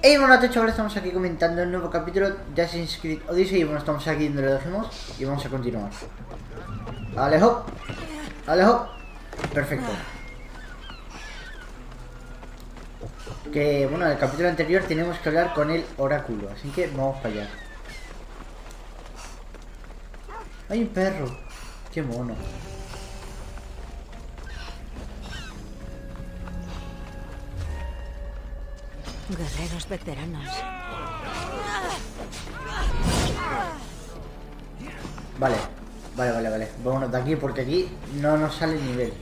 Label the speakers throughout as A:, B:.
A: Hey, bueno, ahora estamos aquí comentando el nuevo capítulo de Assassin's Creed Odyssey y bueno, estamos aquí donde lo dejemos y vamos a continuar. Alejo, Alejo, perfecto. Que bueno, en el capítulo anterior tenemos que hablar con el oráculo, así que vamos para allá. Hay un perro, qué mono.
B: Guerreros veteranos.
A: Vale, vale, vale, vale. Vámonos de aquí porque aquí no nos sale nivel.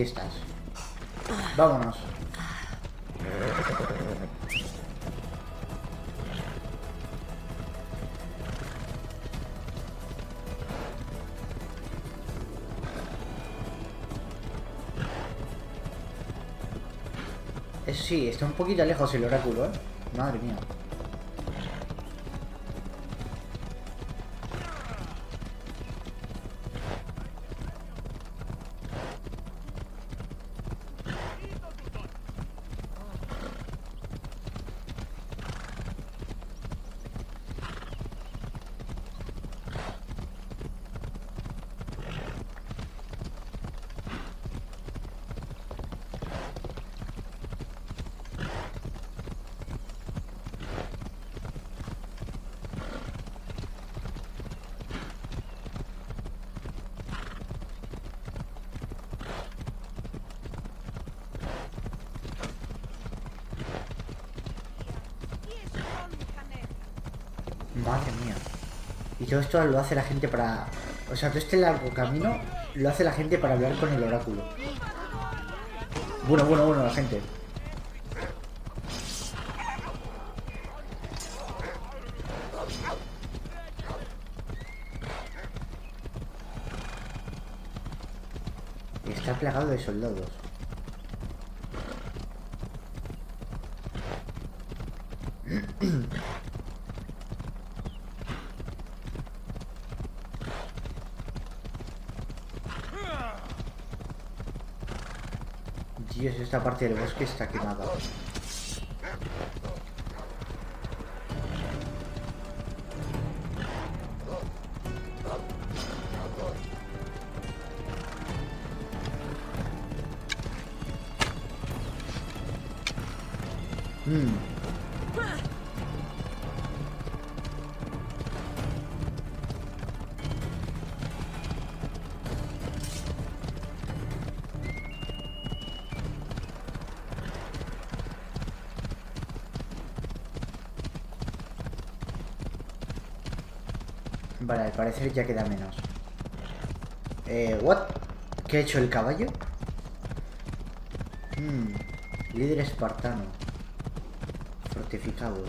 A: Aquí estás. Vámonos. Sí, está un poquito lejos el oráculo, ¿eh? Madre mía. Madre mía. Y todo esto lo hace la gente para... O sea, todo este largo camino lo hace la gente para hablar con el oráculo. Bueno, bueno, bueno, la gente. Está plagado de soldados. Esta parte del bosque está quemada. Parecer ya queda menos. Eh, ¿what? ¿Qué ha hecho el caballo? Hmm, líder espartano. Fortificado.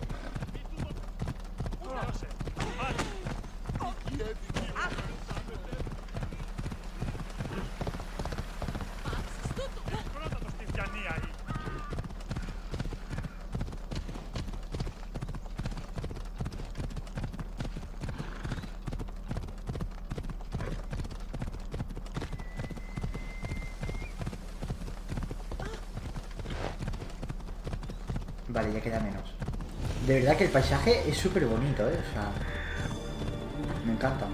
A: Queda menos. De verdad que el paisaje es súper bonito, ¿eh? O sea... Me encanta.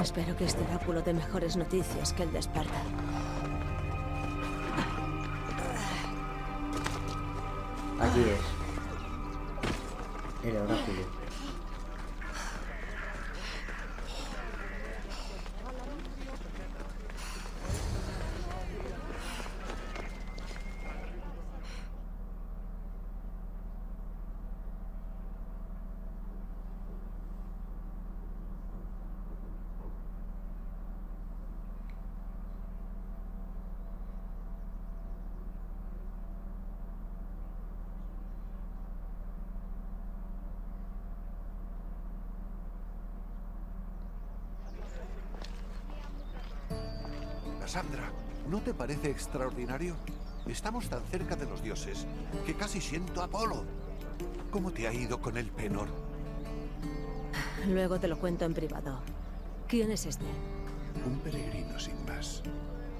B: Espero que este oráculo dé mejores noticias que el despertar.
A: Aquí
C: parece extraordinario? Estamos tan cerca de los dioses que casi siento a Apolo. ¿Cómo te ha ido con el Penor?
B: Luego te lo cuento en privado. ¿Quién es este?
C: Un peregrino sin más.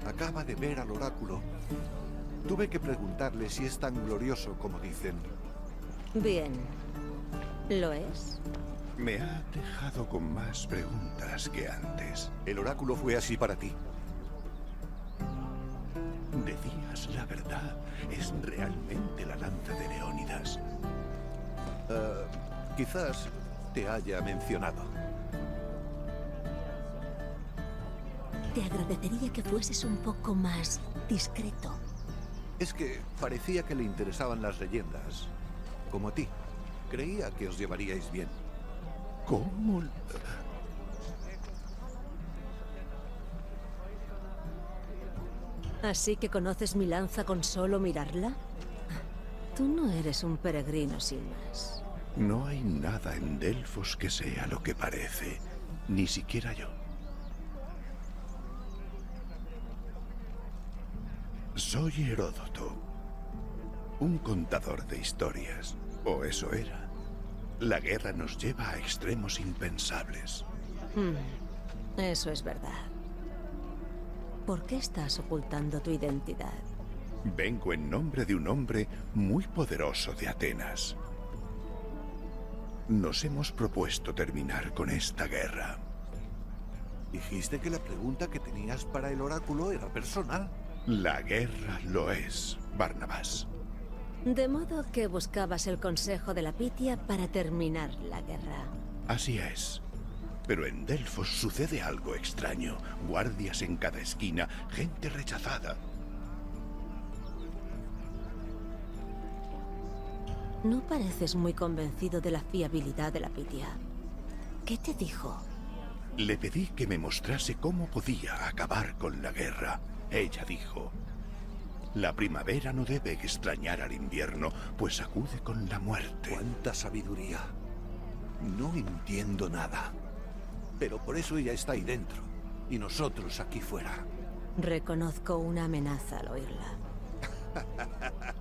C: Acaba de ver al oráculo. Tuve que preguntarle si es tan glorioso como dicen.
B: Bien. ¿Lo es?
D: Me ha dejado con más preguntas que antes.
C: El oráculo fue así para ti.
D: Decías la verdad. Es realmente la lanza de Leónidas.
C: Ah, quizás te haya mencionado.
B: Te agradecería que fueses un poco más discreto.
C: Es que parecía que le interesaban las leyendas. Como a ti. Creía que os llevaríais bien.
D: ¿Cómo?
B: ¿Así que conoces mi lanza con solo mirarla? Tú no eres un peregrino sin más.
D: No hay nada en Delfos que sea lo que parece. Ni siquiera yo. Soy Heródoto. Un contador de historias. O eso era. La guerra nos lleva a extremos impensables.
B: Hmm, Eso es verdad. ¿Por qué estás ocultando tu identidad?
D: Vengo en nombre de un hombre muy poderoso de Atenas. Nos hemos propuesto terminar con esta guerra.
C: Dijiste que la pregunta que tenías para el oráculo era personal.
D: La guerra lo es, Barnabas.
B: De modo que buscabas el consejo de la Pitia para terminar la guerra.
D: Así es. Pero en Delfos sucede algo extraño. Guardias en cada esquina, gente rechazada.
B: No pareces muy convencido de la fiabilidad de la Pitia. ¿Qué te dijo?
D: Le pedí que me mostrase cómo podía acabar con la guerra. Ella dijo, la primavera no debe extrañar al invierno, pues acude con la muerte.
C: ¡Cuánta sabiduría! No entiendo nada. Pero por eso ella está ahí dentro. Y nosotros aquí fuera.
B: Reconozco una amenaza al oírla.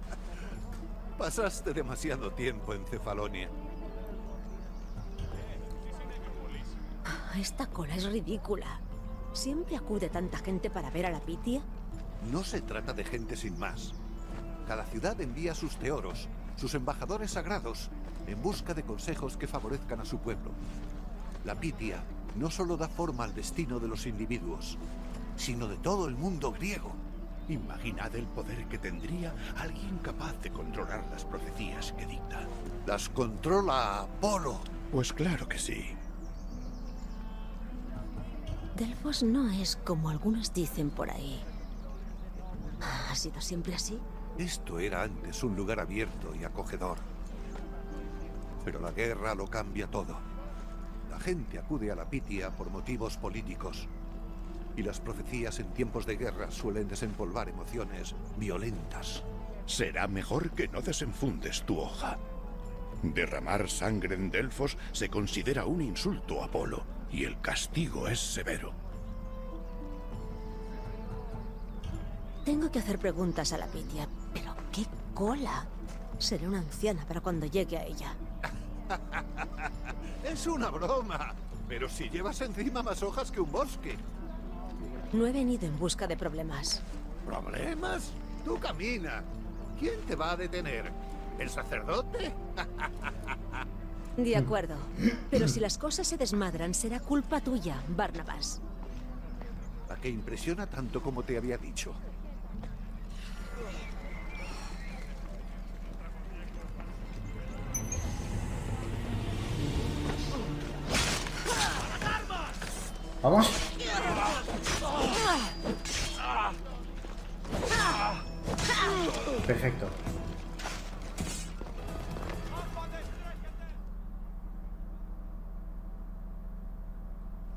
C: Pasaste demasiado tiempo en Cefalonia.
B: Ah, Esta cola es ridícula. ¿Siempre acude tanta gente para ver a la Pitia?
C: No se trata de gente sin más. Cada ciudad envía sus teoros, sus embajadores sagrados, en busca de consejos que favorezcan a su pueblo. La Pitia no solo da forma al destino de los individuos, sino de todo el mundo griego.
D: Imaginad el poder que tendría alguien capaz de controlar las profecías que dicta.
C: Las controla Apolo.
D: Pues claro que sí.
B: Delfos no es como algunos dicen por ahí. ¿Ha sido siempre así?
C: Esto era antes un lugar abierto y acogedor. Pero la guerra lo cambia todo. La gente acude a la Pitia por motivos políticos. Y las profecías en tiempos de guerra suelen desempolvar emociones violentas.
D: Será mejor que no desenfundes tu hoja. Derramar sangre en Delfos se considera un insulto a Apolo, y el castigo es severo.
B: Tengo que hacer preguntas a la Pitia, pero qué cola. Seré una anciana para cuando llegue a ella.
C: Es una broma. Pero si llevas encima más hojas que un bosque.
B: No he venido en busca de problemas.
C: ¿Problemas? Tú camina. ¿Quién te va a detener? ¿El sacerdote?
B: De acuerdo. Pero si las cosas se desmadran, será culpa tuya, Barnabas.
C: ¿A qué impresiona tanto como te había dicho?
A: ¿Vamos? Perfecto.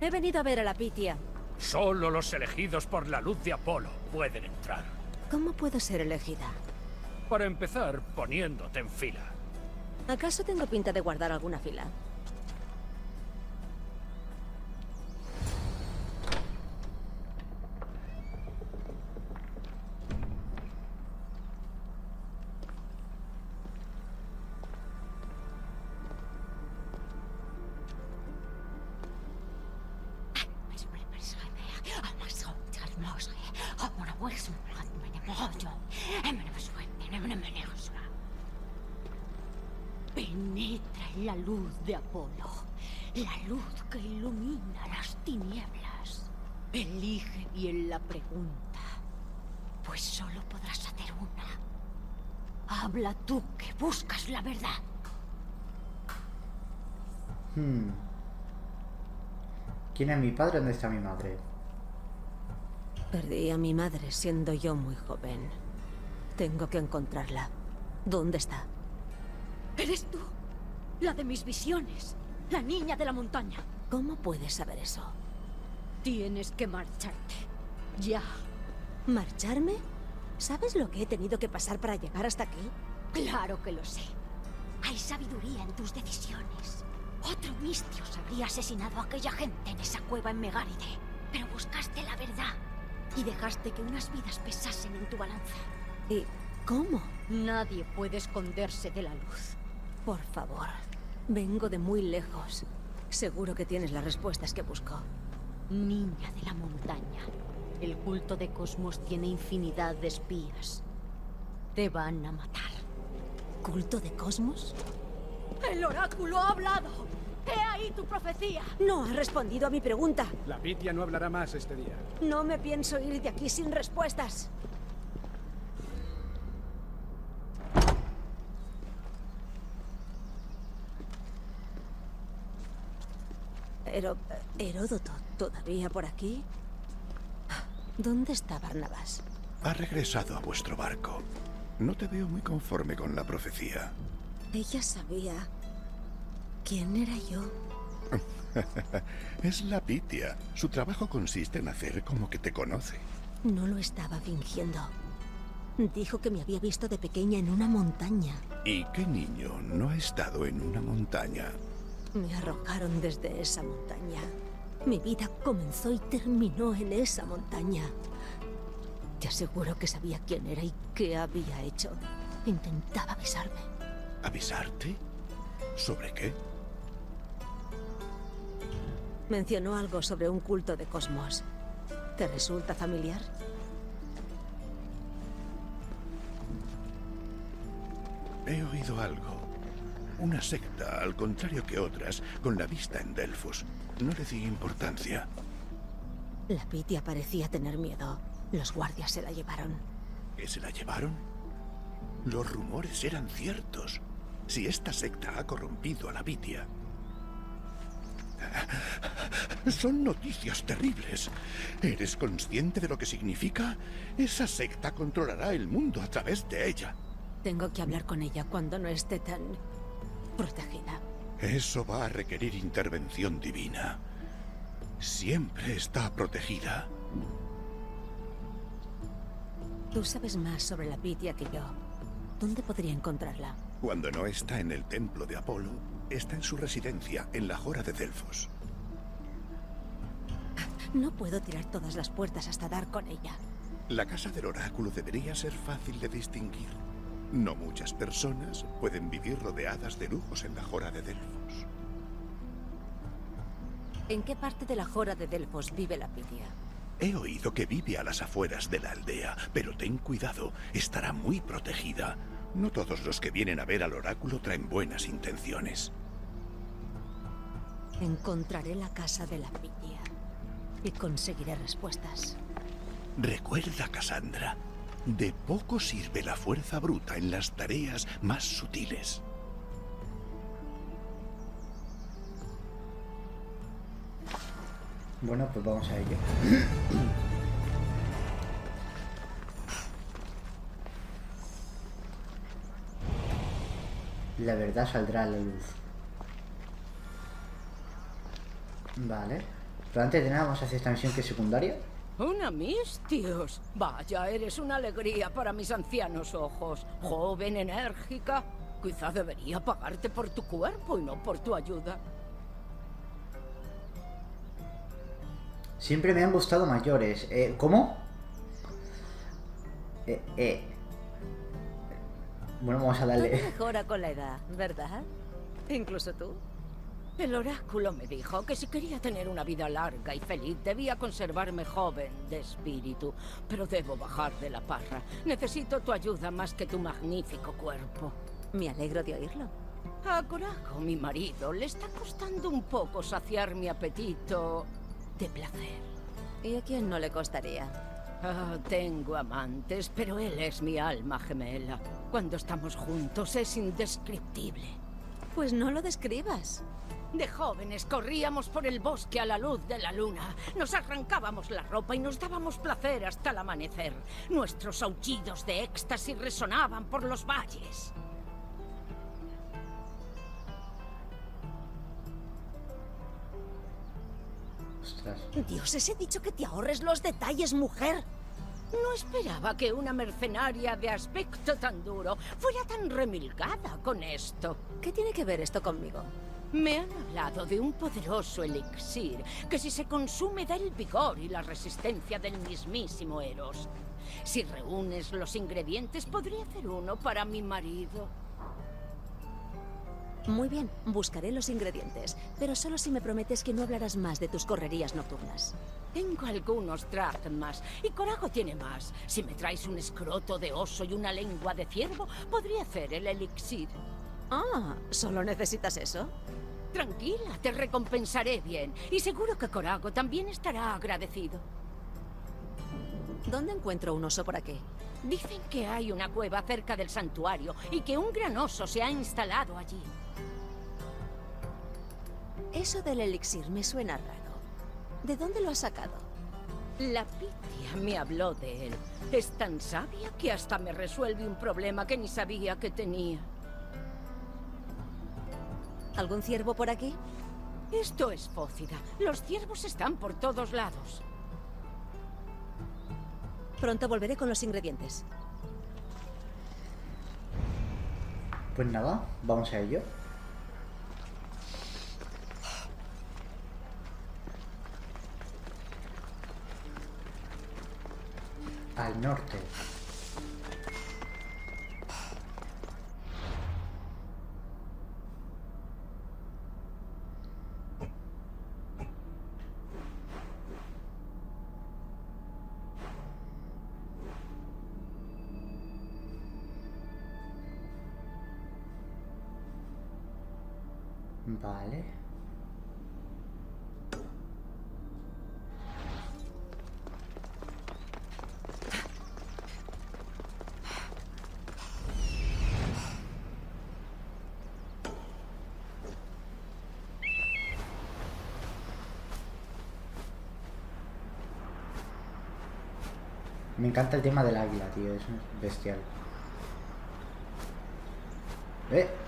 B: He venido a ver a la Pitia.
E: Solo los elegidos por la luz de Apolo pueden entrar.
B: ¿Cómo puedo ser elegida?
E: Para empezar, poniéndote en fila.
B: ¿Acaso tengo pinta de guardar alguna fila?
F: Ilumina las tinieblas. Elige bien la pregunta, pues solo podrás hacer una. Habla tú que buscas la verdad.
A: Hmm. ¿Quién es mi padre? ¿Dónde está mi madre?
B: Perdí a mi madre siendo yo muy joven. Tengo que encontrarla. ¿Dónde está?
F: Eres tú, la de mis visiones, la niña de la montaña.
B: ¿Cómo puedes saber eso?
F: Tienes que marcharte. Ya.
B: ¿Marcharme? ¿Sabes lo que he tenido que pasar para llegar hasta aquí?
F: Claro que lo sé. Hay sabiduría en tus decisiones. Otro Mistios habría asesinado a aquella gente en esa cueva en Megáride. Pero buscaste la verdad y dejaste que unas vidas pesasen en tu balanza.
B: ¿Y cómo?
F: Nadie puede esconderse de la luz.
B: Por favor, vengo de muy lejos. Seguro que tienes las respuestas que busco.
F: Niña de la montaña, el culto de Cosmos tiene infinidad de espías. Te van a matar.
B: ¿Culto de Cosmos?
F: ¡El oráculo ha hablado! ¡He ahí tu profecía!
B: No ha respondido a mi pregunta.
E: La Pitia no hablará más este día.
B: No me pienso ir de aquí sin respuestas. Pero... ¿Heródoto todavía por aquí? ¿Dónde está Barnabas?
D: Ha regresado a vuestro barco. No te veo muy conforme con la profecía.
B: Ella sabía quién era yo.
D: es la Pitia. Su trabajo consiste en hacer como que te conoce.
B: No lo estaba fingiendo. Dijo que me había visto de pequeña en una montaña.
D: ¿Y qué niño no ha estado en una montaña?
B: Me arrojaron desde esa montaña. Mi vida comenzó y terminó en esa montaña. Te aseguro que sabía quién era y qué había hecho. Intentaba avisarme.
D: ¿Avisarte? ¿Sobre qué?
B: Mencionó algo sobre un culto de cosmos. ¿Te resulta familiar?
D: He oído algo. Una secta, al contrario que otras, con la vista en Delfos. No le di importancia.
B: La Pitia parecía tener miedo. Los guardias se la llevaron.
D: ¿Qué se la llevaron? Los rumores eran ciertos. Si esta secta ha corrompido a la Pitia. Son noticias terribles. ¿Eres consciente de lo que significa? Esa secta controlará el mundo a través de ella.
B: Tengo que hablar con ella cuando no esté tan protegida.
D: Eso va a requerir intervención divina. Siempre está protegida.
B: Tú sabes más sobre la Pitia que yo. ¿Dónde podría encontrarla?
D: Cuando no está en el templo de Apolo, está en su residencia, en la Jora de Delfos.
B: No puedo tirar todas las puertas hasta dar con ella.
D: La casa del oráculo debería ser fácil de distinguir. No muchas personas pueden vivir rodeadas de lujos en la Jora de Delfos.
B: ¿En qué parte de la Jora de Delfos vive la Pitia?
D: He oído que vive a las afueras de la aldea, pero ten cuidado, estará muy protegida. No todos los que vienen a ver al oráculo traen buenas intenciones.
B: Encontraré la casa de la Pitia y conseguiré respuestas.
D: Recuerda, Cassandra, de poco sirve la fuerza bruta en las tareas más sutiles.
A: Bueno, pues vamos a ello. La verdad saldrá a la luz. Vale. Pero antes de nada vamos a hacer esta misión que es secundaria.
G: Una Mistios. Vaya, eres una alegría para mis ancianos ojos. Joven, enérgica. Quizá debería pagarte por tu cuerpo y no por tu ayuda.
A: Siempre me han gustado mayores. Eh, ¿Cómo? Eh, eh. Bueno, vamos a
B: Todo
A: darle.
B: mejora con la edad, ¿verdad? Incluso tú.
G: El oráculo me dijo que si quería tener una vida larga y feliz debía conservarme joven de espíritu, pero debo bajar de la parra. Necesito tu ayuda más que tu magnífico cuerpo.
B: Me alegro de oírlo.
G: A Coraco, mi marido, le está costando un poco saciar mi apetito de placer.
B: ¿Y a quién no le costaría?
G: Ah, tengo amantes, pero él es mi alma gemela. Cuando estamos juntos es indescriptible.
B: Pues no lo describas.
G: De jóvenes corríamos por el bosque a la luz de la luna. Nos arrancábamos la ropa y nos dábamos placer hasta el amanecer. Nuestros aullidos de éxtasis resonaban por los valles.
A: Ostras.
B: Dios, ese dicho que te ahorres los detalles, mujer.
G: No esperaba que una mercenaria de aspecto tan duro fuera tan remilgada con esto.
B: ¿Qué tiene que ver esto conmigo?
G: Me han hablado de un poderoso elixir que si se consume da el vigor y la resistencia del mismísimo Eros. Si reúnes los ingredientes, podría hacer uno para mi marido.
B: Muy bien, buscaré los ingredientes, pero solo si me prometes que no hablarás más de tus correrías nocturnas.
G: Tengo algunos dracmas y Corago tiene más. Si me traes un escroto de oso y una lengua de ciervo, podría hacer el elixir.
B: Ah, ¿solo necesitas eso?
G: Tranquila, te recompensaré bien. Y seguro que Corago también estará agradecido.
B: ¿Dónde encuentro un oso por aquí?
G: Dicen que hay una cueva cerca del santuario y que un gran oso se ha instalado allí.
B: Eso del elixir me suena raro. ¿De dónde lo has sacado?
G: La Pitia me habló de él. Es tan sabia que hasta me resuelve un problema que ni sabía que tenía.
B: ¿Algún ciervo por aquí?
G: Esto es Fócida. Los ciervos están por todos lados.
B: Pronto volveré con los ingredientes.
A: Pues nada, vamos a ello. Al norte. Vale. Me encanta el tema del águila, tío, es bestial. ¿Eh?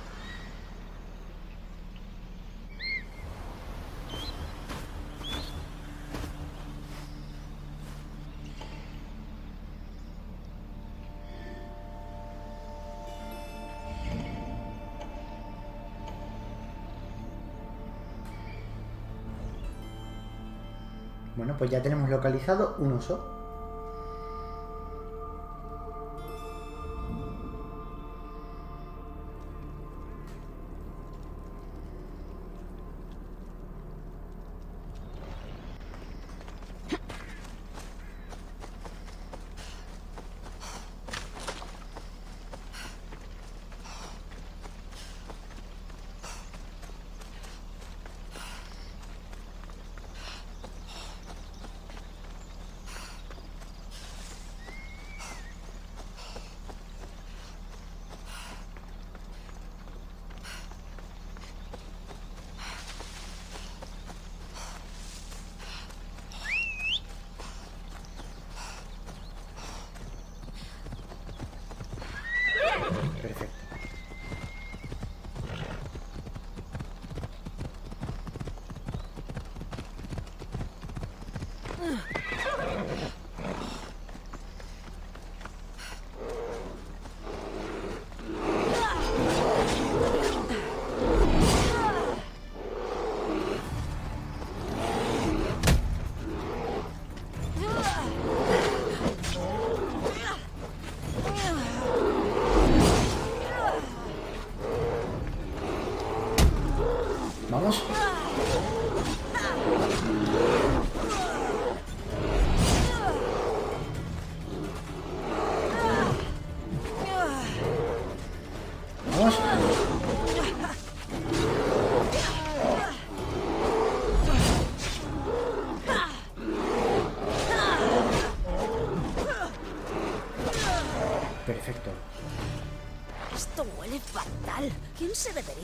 A: Pues ya tenemos localizado un oso.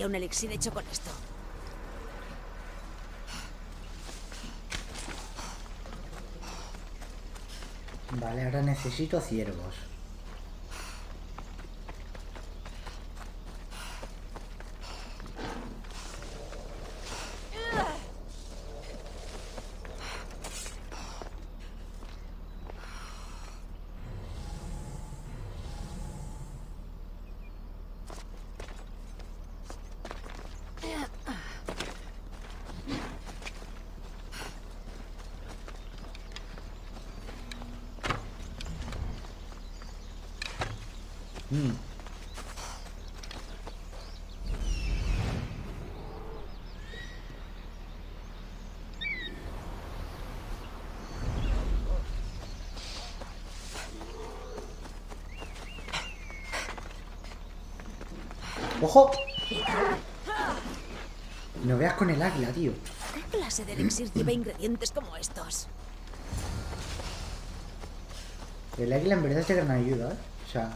B: Un elixir hecho con esto?
A: Vale, ahora necesito ciervos. Mm. ¡Ojo! No veas con el águila, tío.
B: ¿Qué clase de elixir lleva ingredientes como estos?
A: El águila en verdad es de gran ayuda, ¿eh? O sea...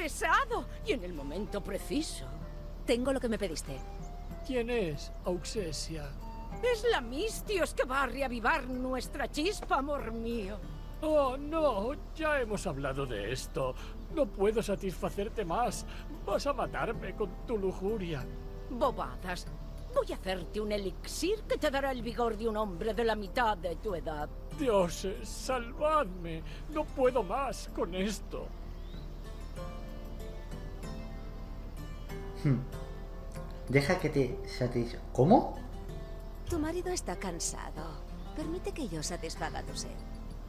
G: regresado! Y en el momento preciso.
B: Tengo lo que me pediste.
E: ¿Quién es Auxesia?
G: Es la Mistios que va a reavivar nuestra chispa, amor mío.
E: Oh, no, ya hemos hablado de esto. No puedo satisfacerte más. Vas a matarme con tu lujuria.
G: Bobadas. Voy a hacerte un elixir que te dará el vigor de un hombre de la mitad de tu edad.
E: Dioses, salvadme. No puedo más con esto.
A: Deja que te satisfaga. ¿Cómo?
B: Tu marido está cansado. Permite que yo satisfaga tu sed.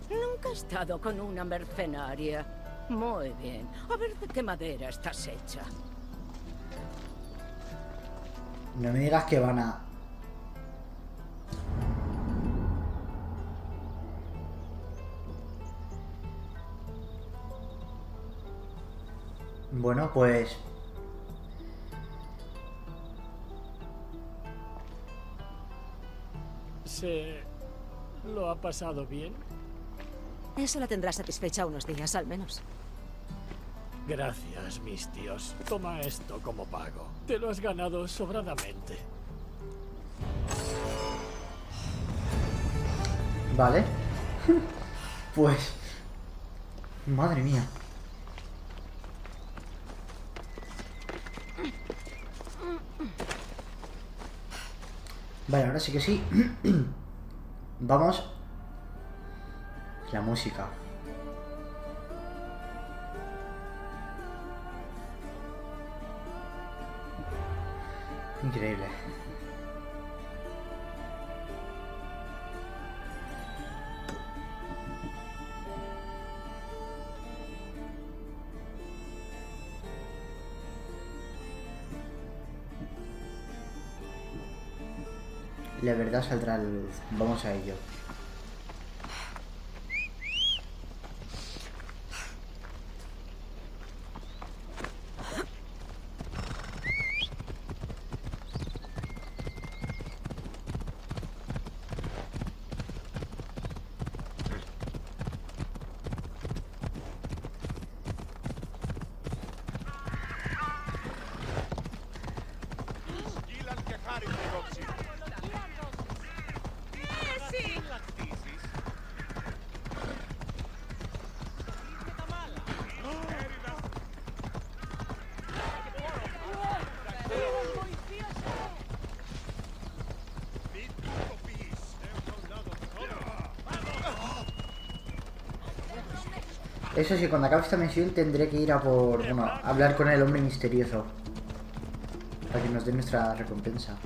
G: Nunca he estado con una mercenaria. Muy bien. A ver de qué madera estás hecha.
A: No me digas que van a... Bueno, pues...
E: ¿Se lo ha pasado bien?
B: Eso la tendrá satisfecha unos días al menos.
E: Gracias, mis tíos. Toma esto como pago. Te lo has ganado sobradamente.
A: Vale. pues... Madre mía. Vale, ahora sí que sí. Vamos. La música. Increíble. La verdad saldrá a la luz. Vamos a ello. Eso sí, cuando acabe esta misión tendré que ir a por... Bueno, hablar con el hombre misterioso. Para que nos dé nuestra recompensa.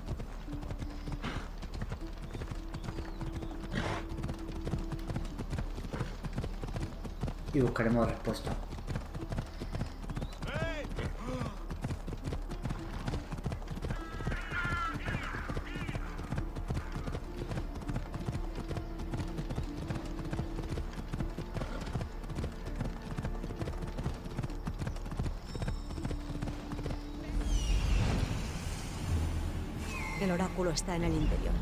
A: Y buscaremos respuesta.
B: El oráculo está en el interior.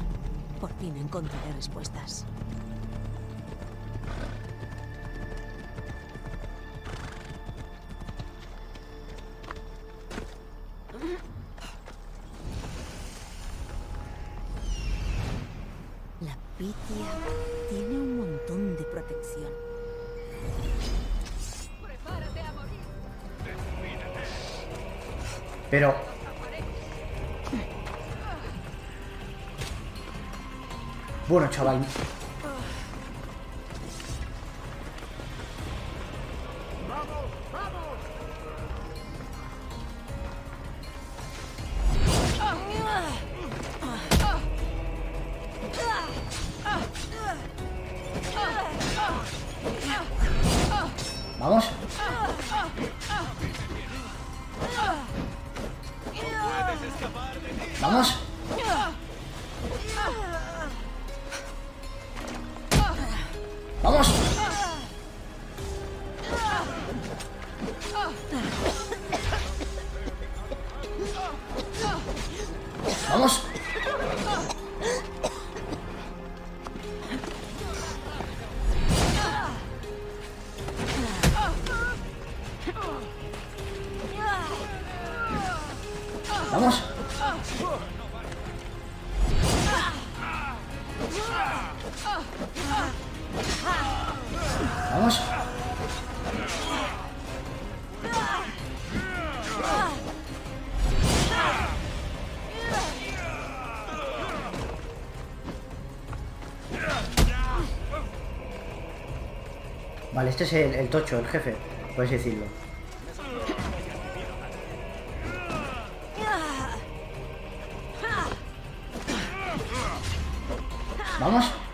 B: Por fin encontraré respuestas. La pitia tiene un montón de protección.
A: Pero... Bueno, chaval. Este es el, tocho, el jefe, puedes decirlo. Vamos. Vamos.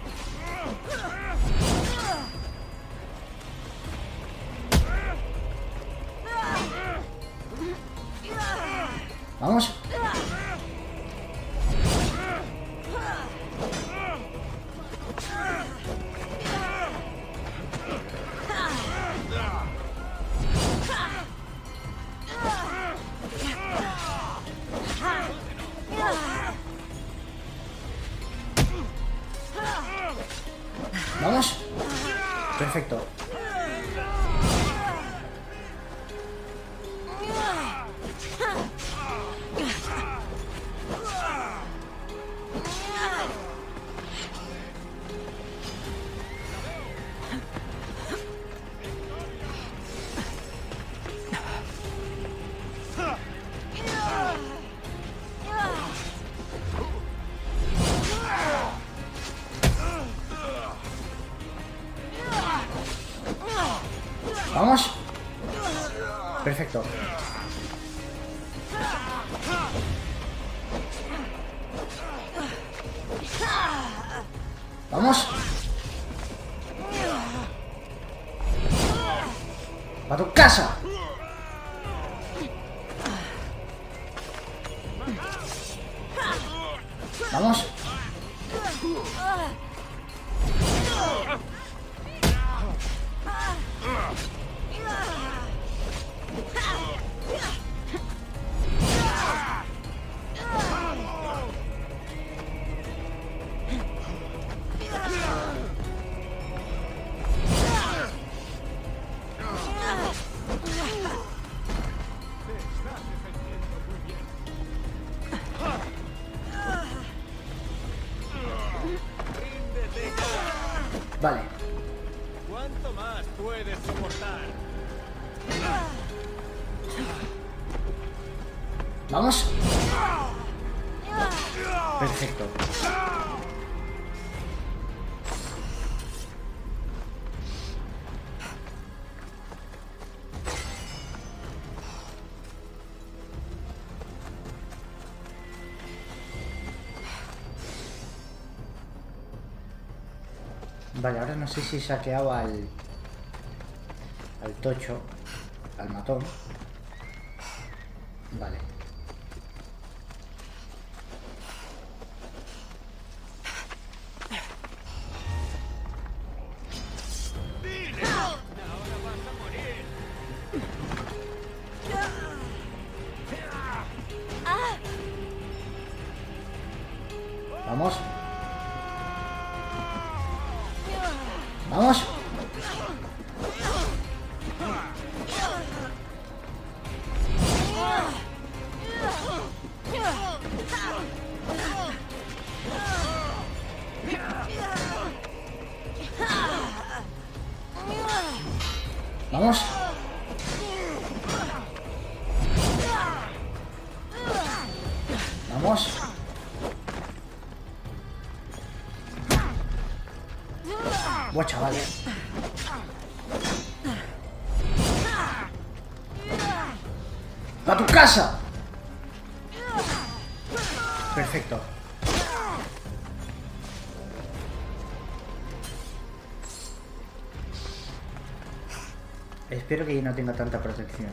A: Perfecto. Ahora no sé si he saqueado al... Al tocho. Al matón. ¡A tu casa! Perfecto. Espero que no tenga tanta protección.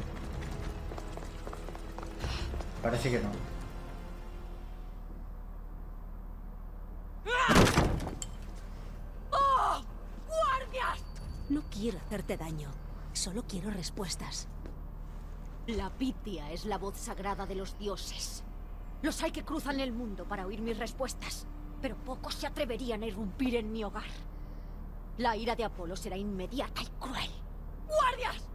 A: Parece que no.
B: Hacerte daño. Solo quiero respuestas.
F: La Pitia es la voz sagrada de los dioses. Los hay que cruzan el mundo para oír mis respuestas, pero pocos se atreverían a irrumpir en mi hogar. La ira de Apolo será inmediata y cruel. ¡Guardias!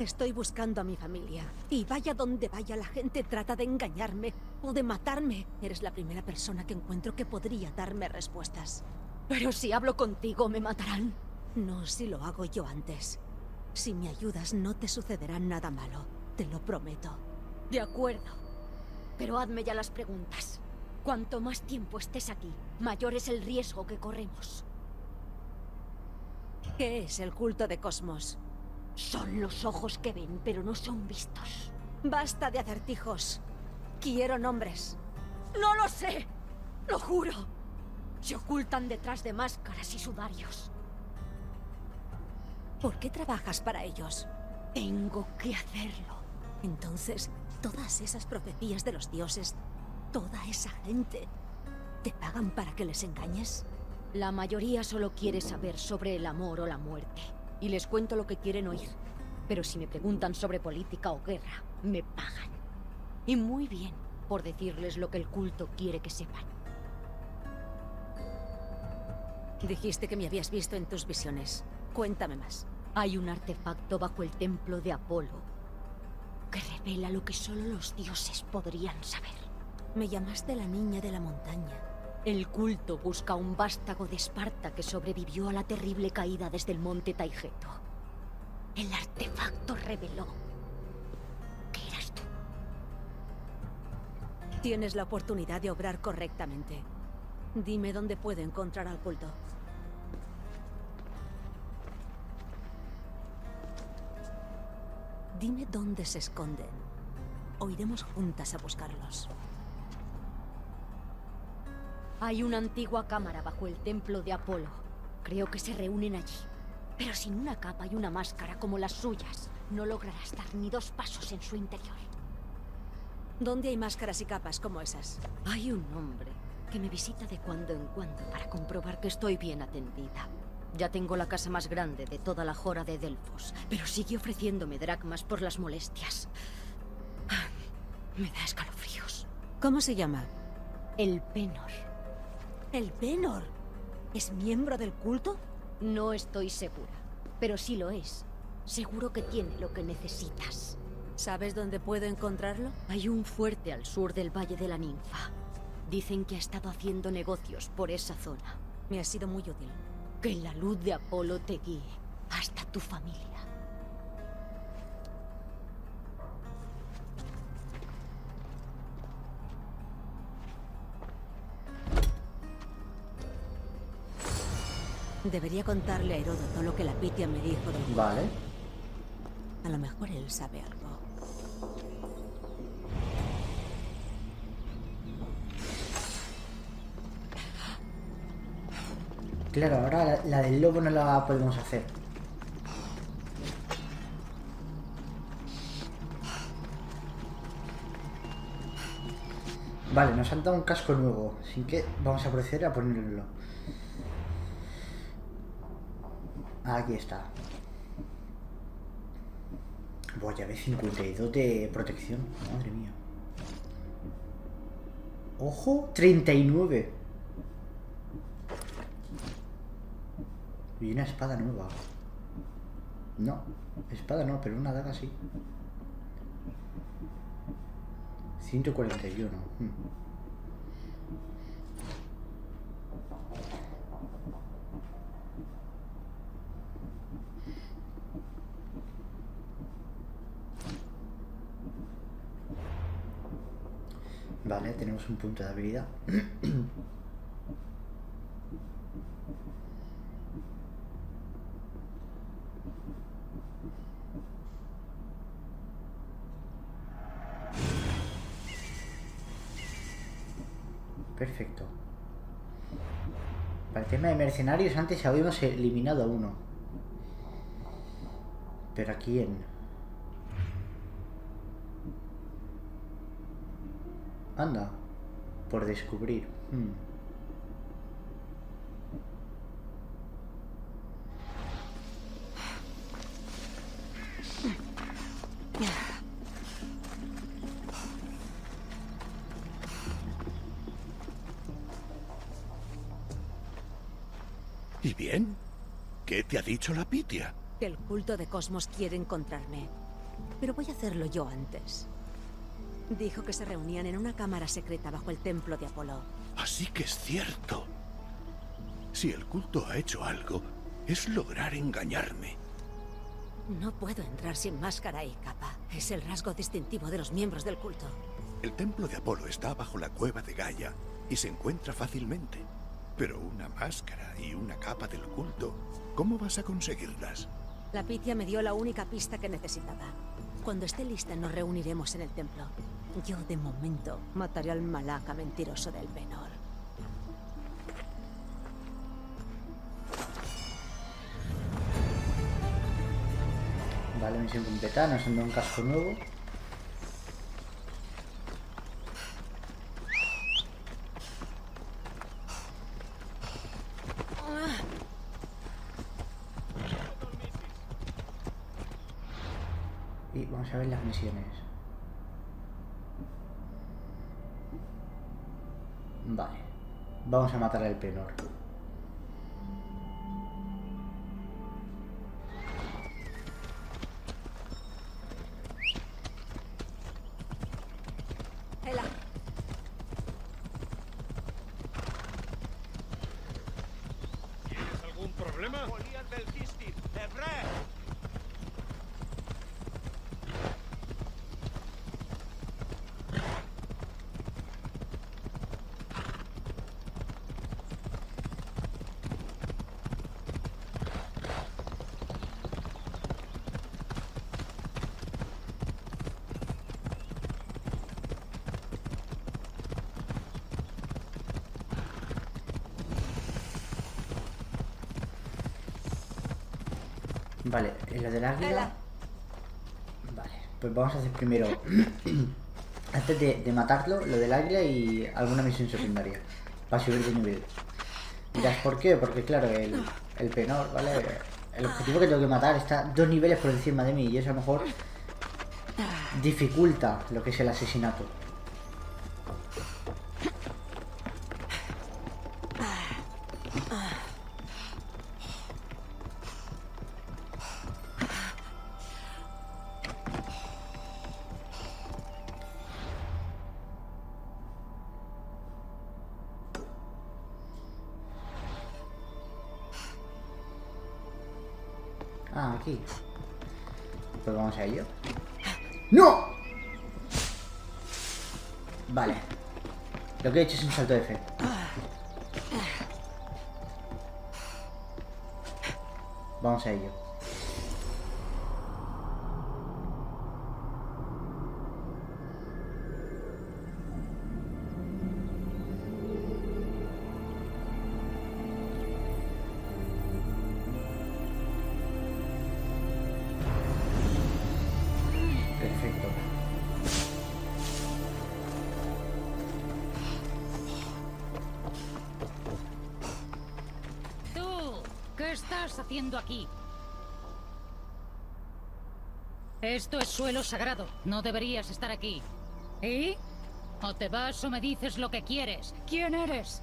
B: Estoy buscando a mi familia. Y vaya donde vaya, la gente trata de engañarme o de matarme. Eres la primera persona que encuentro que podría darme respuestas.
F: Pero si hablo contigo, me matarán.
B: No si lo hago yo antes. Si me ayudas, no te sucederá nada malo. Te lo prometo.
F: De acuerdo. Pero hazme ya las preguntas. Cuanto más tiempo estés aquí, mayor es el riesgo que corremos.
B: ¿Qué es el culto de Cosmos?
F: Son los ojos que ven, pero no son vistos.
B: Basta de acertijos. Quiero nombres.
F: ¡No lo sé! ¡Lo juro! Se ocultan detrás de máscaras y sudarios.
B: ¿Por qué trabajas para ellos?
F: Tengo que hacerlo.
B: Entonces, todas esas profecías de los dioses, toda esa gente, ¿te pagan para que les engañes?
F: La mayoría solo quiere saber sobre el amor o la muerte. Y les cuento lo que quieren oír. Pero si me preguntan sobre política o guerra, me pagan. Y muy bien, por decirles lo que el culto quiere que sepan.
B: Dijiste que me habías visto en tus visiones. Cuéntame más.
F: Hay un artefacto bajo el templo de Apolo que revela lo que solo los dioses podrían saber.
B: Me llamaste la niña de la montaña.
F: El culto busca un vástago de Esparta que sobrevivió a la terrible caída desde el monte Taigeto. El artefacto reveló que eras tú.
B: Tienes la oportunidad de obrar correctamente. Dime dónde puedo encontrar al culto. Dime dónde se esconden. O iremos juntas a buscarlos.
F: Hay una antigua cámara bajo el templo de Apolo. Creo que se reúnen allí. Pero sin una capa y una máscara como las suyas, no lograrás dar ni dos pasos en su interior.
B: ¿Dónde hay máscaras y capas como esas?
F: Hay un hombre que me visita de cuando en cuando para comprobar que estoy bien atendida. Ya tengo la casa más grande de toda la jora de Delfos, pero sigue ofreciéndome dracmas por las molestias. Me da escalofríos.
B: ¿Cómo se llama?
F: El Penor.
B: ¿El Penor? ¿Es miembro del culto?
F: No estoy segura, pero si lo es, seguro que tiene lo que necesitas.
B: ¿Sabes dónde puedo encontrarlo?
F: Hay un fuerte al sur del Valle de la Ninfa. Dicen que ha estado haciendo negocios por esa zona.
B: Me ha sido muy útil.
F: Que la luz de Apolo te guíe hasta tu familia.
B: Debería contarle a Heródoto lo que la Pitia me dijo.
A: Vale.
B: A lo mejor él sabe algo.
A: Claro, ahora la, del lobo no la podemos hacer. Vale, nos han dado un casco nuevo, sin que vamos a proceder a ponerlo. Aquí está. Voy a ver 52 de protección. Madre mía. Ojo, 39. Y una espada nueva. No, espada no, pero una daga sí. 141. hmm. Vale, tenemos un punto de habilidad. mercenarios, antes habíamos eliminado a uno. ¿Pero a quién? Anda, por descubrir. Hmm.
D: ¿Qué te ha dicho la Pitia?
B: El culto de Cosmos quiere encontrarme. Pero voy a hacerlo yo antes. Dijo que se reunían en una cámara secreta bajo el templo de Apolo.
D: Así que es cierto. Si el culto ha hecho algo, es lograr engañarme.
B: No puedo entrar sin máscara y capa. Es el rasgo distintivo de los miembros del culto.
D: El templo de Apolo está bajo la cueva de Gaia y se encuentra fácilmente. Pero una máscara y una capa del culto, ¿cómo vas a conseguirlas?
B: La Pitia me dio la única pista que necesitaba. Cuando esté lista nos reuniremos en el templo. Yo, de momento, mataré al malaca mentiroso del Venor.
A: Vale, misión completa. Nos han dado un casco nuevo. Y vamos a ver las misiones. Vale. Vamos a matar al penor.
B: Ela,
H: ¿Tienes algún problema?
A: Vale, en lo del águila. Vale, pues vamos a hacer primero. antes de, de matarlo, lo del águila y alguna misión secundaria. Para subir de nivel. Dirás, ¿por qué? Porque claro, el, el penor, ¿vale? El objetivo que tengo que matar está dos niveles por encima de mí y eso a lo mejor dificulta lo que es el asesinato. Lo que
I: ¿Qué estás haciendo aquí? Esto es suelo sagrado. No deberías estar aquí. ¿Y? O te vas o me dices lo que quieres. ¿Quién eres?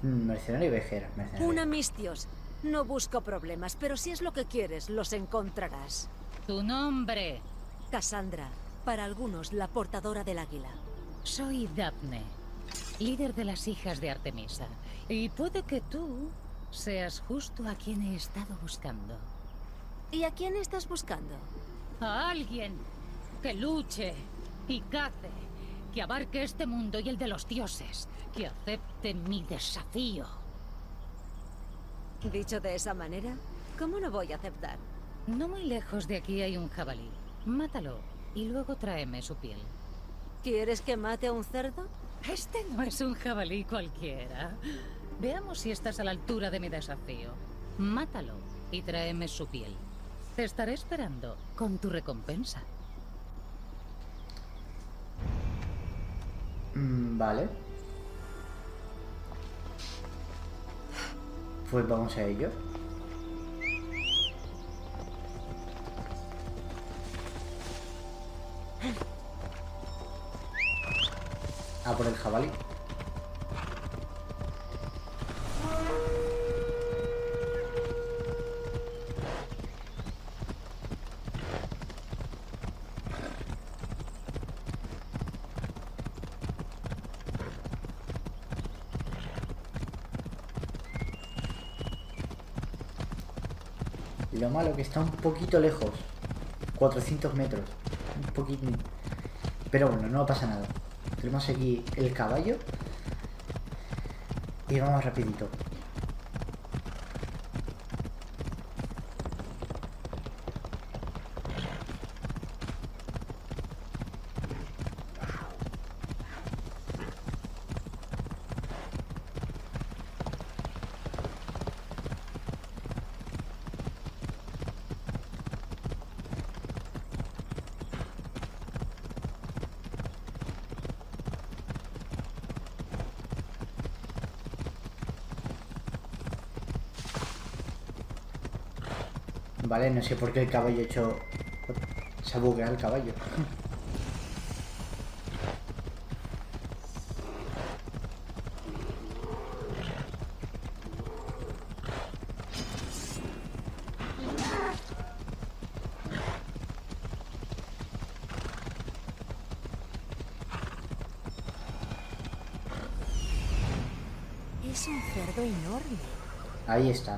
A: Mm, Mercenario y vejera. Mercenario.
B: Una Mistios. No busco problemas, pero si es lo que quieres, los encontrarás.
I: Tu nombre.
B: Cassandra. Para algunos, la portadora del águila.
I: Soy Daphne, líder de las hijas de Artemisa. Y puede que tú seas justo a quien he estado buscando.
B: ¿Y a quién estás buscando?
I: A alguien que luche y cace, que abarque este mundo y el de los dioses, que acepte mi desafío.
B: Dicho de esa manera, ¿cómo no voy a aceptar?
I: No muy lejos de aquí hay un jabalí. Mátalo y luego tráeme su piel.
B: ¿Quieres que mate a un cerdo?
I: Este no es un jabalí cualquiera. Veamos si estás a la altura de mi desafío. Mátalo y tráeme su piel. Te estaré esperando con tu recompensa.
A: Mm, vale. Pues vamos a ello. A por el jabalí. Lo malo que está un poquito lejos. 400 metros. Un poquito. Pero bueno, no pasa nada. Tenemos aquí el caballo. Y vamos rapidito. Vale, no sé por qué el caballo hecho... Se ha bugueado el caballo.
B: Es un cerdo enorme.
A: Ahí está.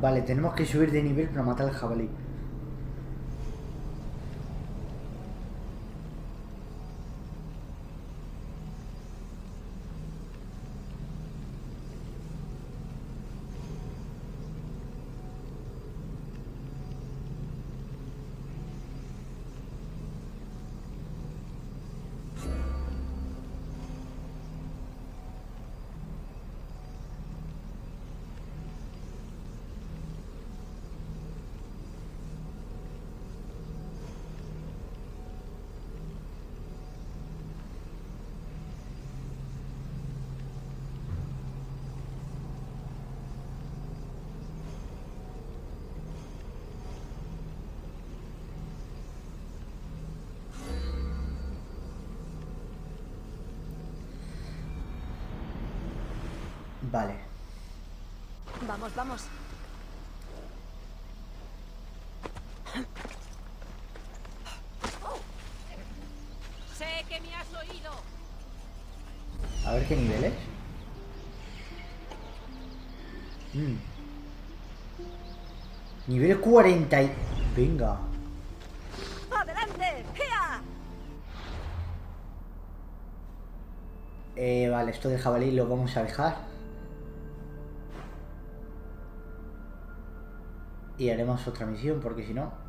A: Vale, tenemos que subir de nivel para matar al jabalí.
B: Vamos, vamos.
G: Sé que me has oído.
A: A ver qué nivel es. Mm. Nivel 40 y... Venga.
B: ¡Adelante! ¡Gea!
A: Eh, vale, esto de jabalí lo vamos a dejar. Y haremos otra misión, porque si no...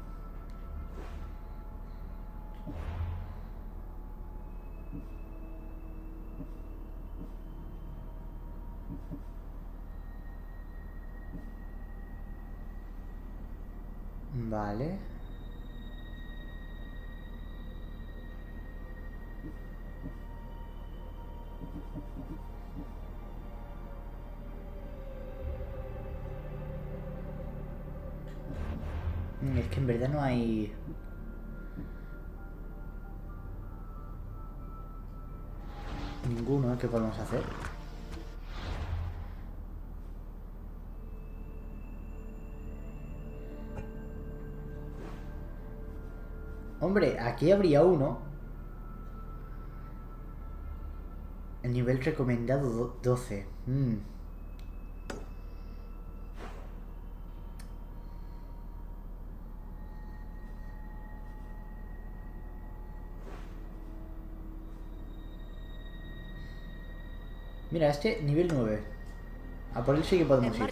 A: no hay... Ninguno ¿eh? que podemos hacer. Hombre, aquí habría uno. El nivel recomendado do- 12. Mm. Mira, este nivel 9. A por él sí que podemos ir.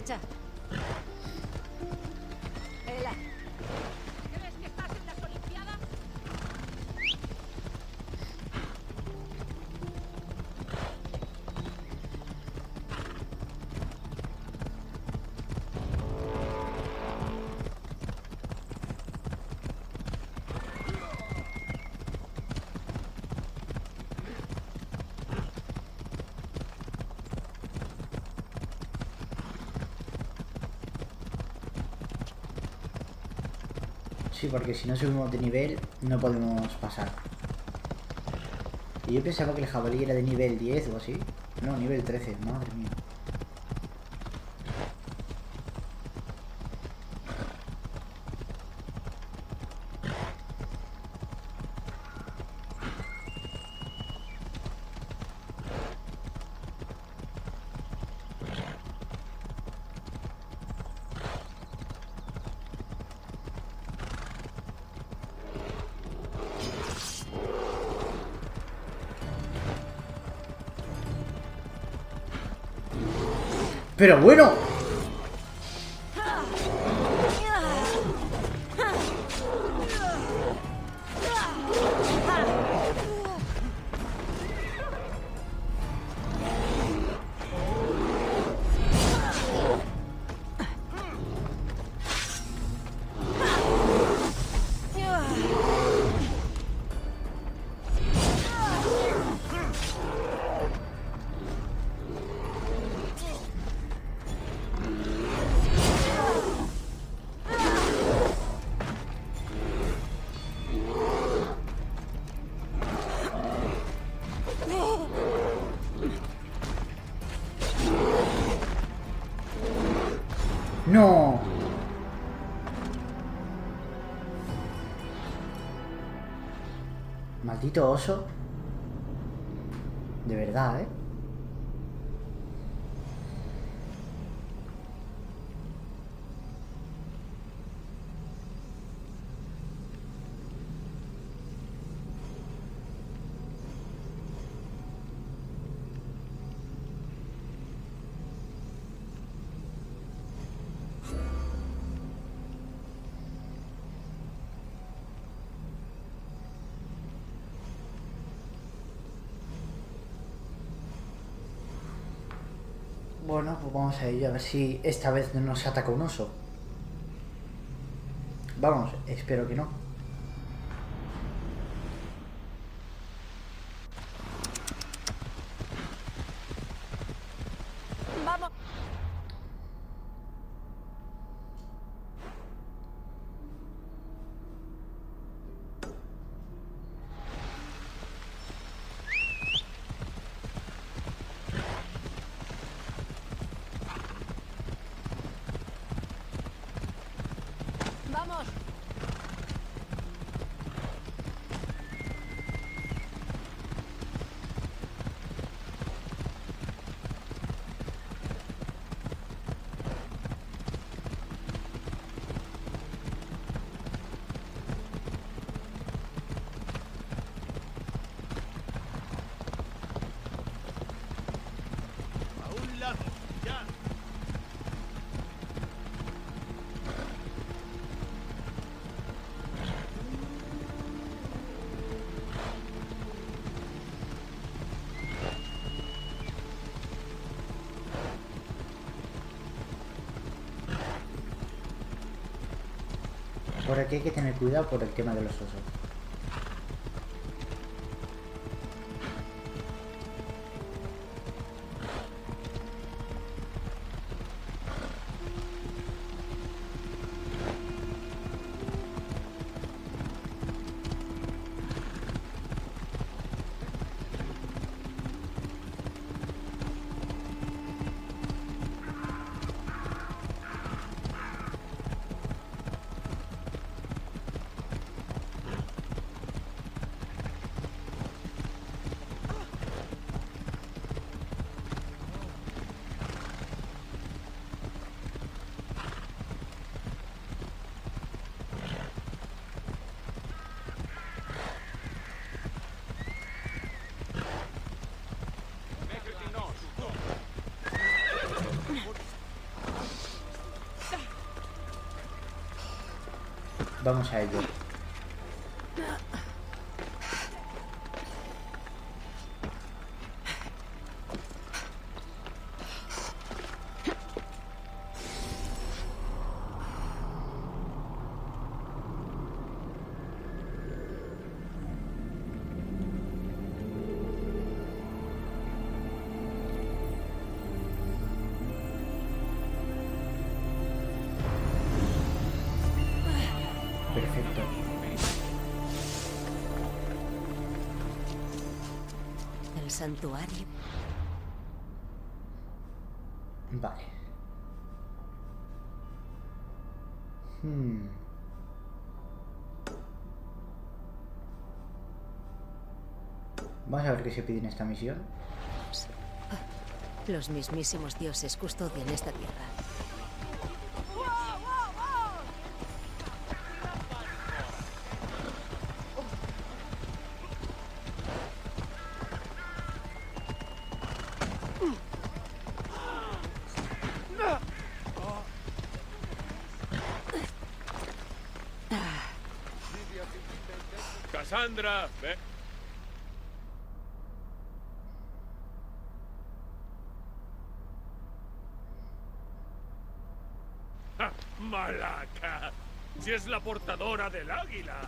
A: Sí, porque si no subimos de nivel no podemos pasar. Y yo pensaba que el jabalí era de nivel 10 o así. No, nivel 13, madre mía. Pero bueno. No. Maldito oso. De verdad, ¿eh? Bueno, pues vamos a ello, a ver si esta vez no nos ataca un oso. Vamos, espero que no. Por aquí hay que tener cuidado por el tema de los osos. Vamos a ello. Perfecto.
B: El santuario.
A: Vale. Hmm. Vamos a ver qué se pide en esta misión.
B: Los mismísimos dioses custodian esta tierra.
H: Cassandra, ve. ¡Ah, ¡Malaca! Si es la portadora del águila.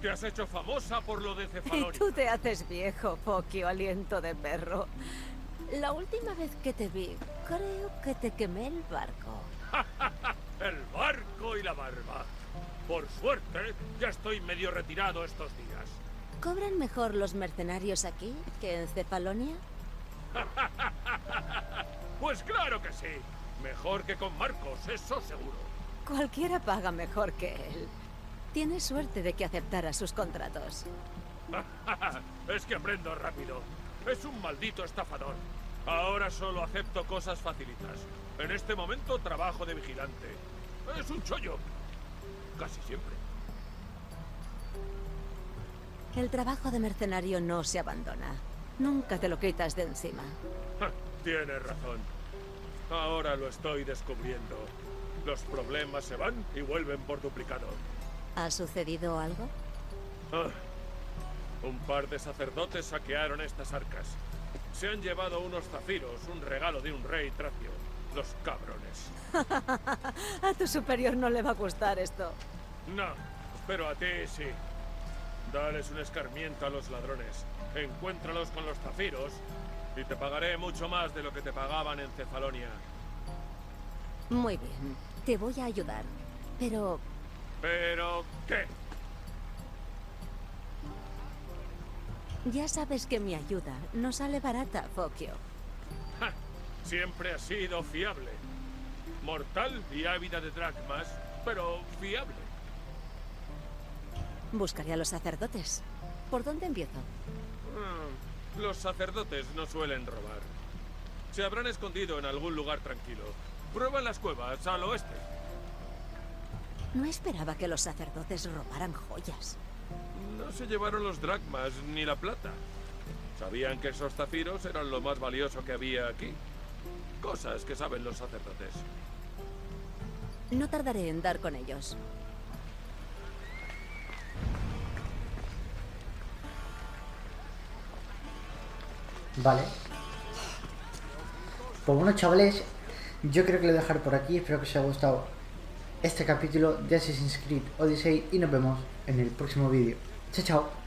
H: Te has hecho famosa por lo de
B: Y
H: Cefalonia.
B: tú te haces viejo, Fokio, aliento de perro. La última vez que te vi, creo que te quemé el barco.
H: El barco y la barba. Por suerte, ya estoy medio retirado estos días.
B: ¿Cobran mejor los mercenarios aquí que en Cefalonia?
H: Pues claro que sí. Mejor que con Marcos, eso seguro.
B: Cualquiera paga mejor que él. Tienes suerte de que aceptara sus contratos.
H: es que aprendo rápido. Es un maldito estafador. Ahora solo acepto cosas facilitas. En este momento trabajo de vigilante. Es un chollo. Casi siempre.
B: El trabajo de mercenario no se abandona. Nunca te lo quitas de encima.
H: Ja, Tienes razón. Ahora lo estoy descubriendo. Los problemas se van y vuelven por duplicado.
B: ¿Ha sucedido algo?
H: Ah, un par de sacerdotes saquearon estas arcas. Se han llevado unos zafiros, un regalo de un rey tracio. Los cabrones.
B: A tu superior no le va a gustar esto.
H: No, pero a ti sí. Dales un escarmiento a los ladrones. Encuéntralos con los zafiros y te pagaré mucho más de lo que te pagaban en Cefalonia.
B: Muy bien, te voy a ayudar. Pero
H: ¿Pero qué?
B: ya sabes que mi ayuda no sale barata, Fokio.
H: Siempre ha sido fiable. Mortal y ávida de dracmas, pero fiable.
B: Buscaré a los sacerdotes. ¿Por dónde empiezo?
H: Ah, Los sacerdotes no suelen robar. Se habrán escondido en algún lugar tranquilo. Prueba en las cuevas al oeste.
B: No esperaba que los sacerdotes robaran joyas.
H: No se llevaron los dracmas ni la plata. Sabían que esos zafiros eran lo más valioso que había aquí. Cosas que saben los sacerdotes.
B: No tardaré en dar con ellos.
A: Vale. Pues bueno, chavales, yo creo que lo voy a dejar por aquí. Espero que os haya gustado este capítulo de Assassin's Creed Odyssey y nos vemos en el próximo vídeo. Chao, chao.